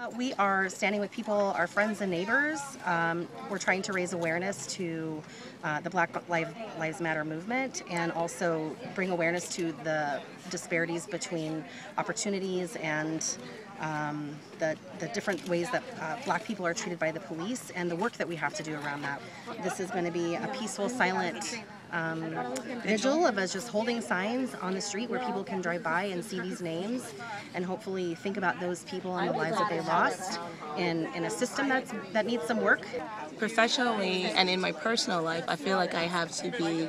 Uh, we are standing with people, our friends and neighbors. Um, we're trying to raise awareness to uh, the Black Lives, Lives Matter movement and also bring awareness to the disparities between opportunities and um, the, the different ways that uh, black people are treated by the police and the work that we have to do around that. This is going to be a peaceful, silent um, vigil of us just holding signs on the street where people can drive by and see these names and hopefully think about those people and the lives that they lost in, in a system that's, that needs some work. Professionally and in my personal life, I feel like I have to be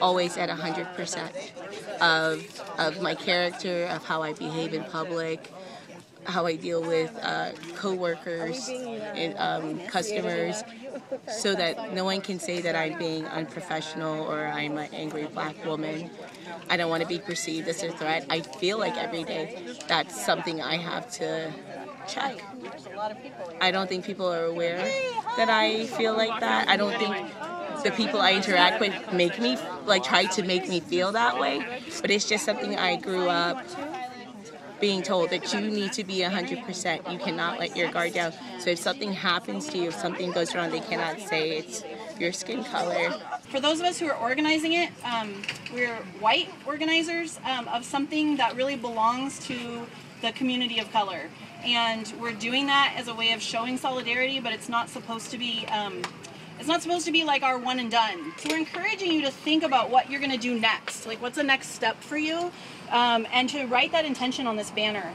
always at 100% of, of my character, of how I behave in public, how I deal with uh, coworkers and um, customers, so that no one can say that I'm being unprofessional or I'm an angry black woman. I don't want to be perceived as a threat. I feel like every day that's something I have to check. I don't think people are aware that I feel like that. I don't think the people I interact with make me like try to make me feel that way. But it's just something I grew up being told that you need to be 100%. You cannot let your guard down. So if something happens to you, if something goes wrong, they cannot say it's your skin color. For those of us who are organizing it, um, we're white organizers um, of something that really belongs to the community of color. And we're doing that as a way of showing solidarity, but it's not supposed to be um, it's not supposed to be like our one and done. So we're encouraging you to think about what you're going to do next. Like, what's the next step for you? Um, and to write that intention on this banner.